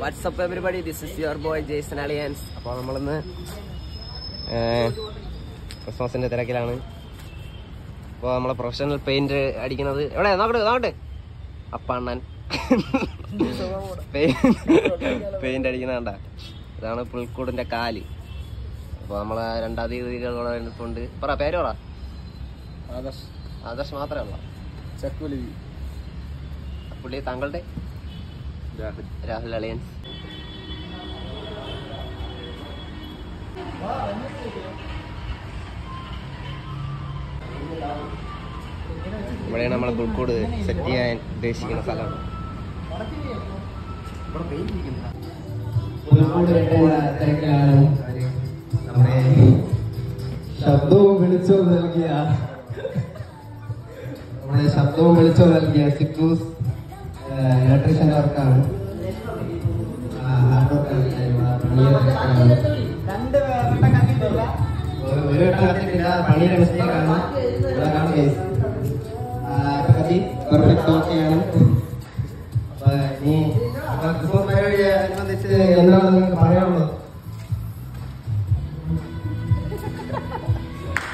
What's up everybody this is your boy Jason aliens അപ്പോൾ നമ്മളിന്ന് ക്രിസ്മസിന്റെ തിരക്കിലാണ്. അപ്പോൾ നമ്മളെ പ്രൊഫഷണൽ പെയിന്റ് അടിക്കുന്നത് എവിടെ? നോക്കട്ടെ നോക്കട്ടെ. അപ്പണ്ണൻ. പെയിന്റ് അടിക്കുന്ന കണ്ട. ഇതാണ് പുൽക്കൂടിന്റെ കാൽ. അപ്പോൾ നമ്മളെ രണ്ടാം രണ്ടതിഥികളോടെ ഉണ്ട് പറ പേര് പറ. ആദർശ്. ആദർശ് മാത്രമേ ഉള്ളൂ? പുള്ളി താങ്കളുടെ? രാഹുൽ അളിയൻസ് ഇവിടെയാണ് നമ്മളെ ഗുൾക്കോട് സെറ്റ് ചെയ്യാൻ ഉദ്ദേശിക്കുന്ന സ്ഥലം. ശബ്ദവും വെളിച്ചവും നൽകിയ നമ്മുടെ ശബ്ദവും വെളിച്ചവും നൽകിയ സിക്കൂസ് ഇലക്ട്രീഷ്യൻ വർക്കാണ് ഹാർഡ് വർക്ക് ഒരു വട്ടം കണ്ടിട്ടില്ല പണിയുടെ മിസ്റ്റേക്കാണ് ഇവിടെ കാണും guys. ആ, ഇപ്പൊ കത്തി പെർഫെക്റ്റ് ഓക്കെയാണ് അപ്പൊ ഇനി അപ്പൊ ക്രിസ്മസ് പരിപാടിയെ അനുബന്ധിച്ച് എന്താണ് നിങ്ങൾക്ക് പറയാനുള്ളത്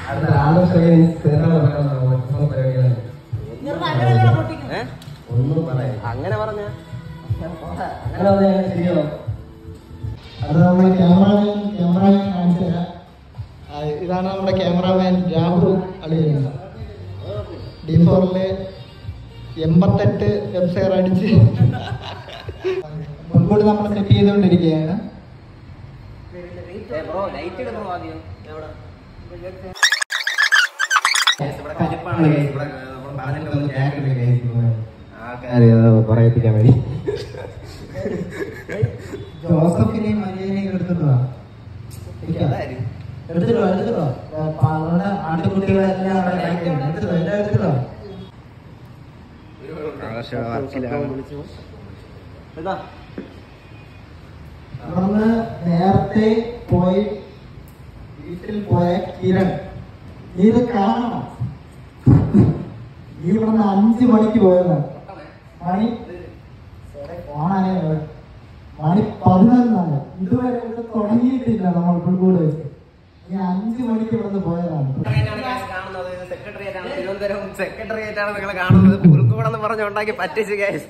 അടുത്ത ആദർശ ഒന്നും പറയാം അങ്ങനെ പറഞ്ഞ? അങ്ങനെ വന്നാൽ എങ്ങനെ ശരിയാവും? അത് നമ്മുടെ ക്യാമറാമാൻ ക്യാമറാമാൻ കാണിച്ചു തരാം. ആ, ഇതാണ് നമ്മുടെ ക്യാമറാമാൻ രാഹുൽ അളി. ഡി ഫോറിലെ എൺപത്തെട്ട് വെബ്സൈറ്റ് അടിച്ച് മുൻകൂട്ടി നമ്മൾ സെറ്റ് ചെയ്തുകൊണ്ടിരിക്കുകയാണ്. ഇവിടെ കലിപ്പാണ്. ഇവിടെ നമ്മൾ പറഞ്ഞിട്ടൊന്നും guys. ആൾക്കാരെ പറയിപ്പിക്കാൻ വേണ്ടി. ജോസഫിനെയും മരിയനെയും എടുത്തിട്ടുവാ എടുത്തിട്ടോ എടുത്തിട്ടോ അവിടെ ആട്ടുകുട്ടികളെല്ലാം അവിടെ എടുത്തിട്ടോ എല്ലാം എടുത്തിട്ടോ അവിടുന്ന് നേരത്തെ പോയി വീട്ടിൽ പോയ കിരൺ. നീ ഇത് കാണണം? നീ ഇവിടുന്ന് അഞ്ചു മണിക്ക് പോയതാണ് മണി ഓണാനേ മണി പതിനൊന്നാണ് ഇതുവരെ ഇവിടെ തുടങ്ങിയിട്ടില്ല നമ്മൾ പുൽക്കൂട് വെച്ച് ഞാൻ അഞ്ചു മണിക്ക് ഇവിടുന്ന് പോയതാണ്. കാണുന്നത്. സെക്രട്ടറിയേറ്റ് ആണ് തിരുവനന്തപുരം സെക്രട്ടറിയേറ്റ് ആണ് നിങ്ങൾ കാണുന്നത്. പുൽക്കൂടെന്ന് പറഞ്ഞുണ്ടാക്കി പറ്റിച്ച് പുൽക്കൂട്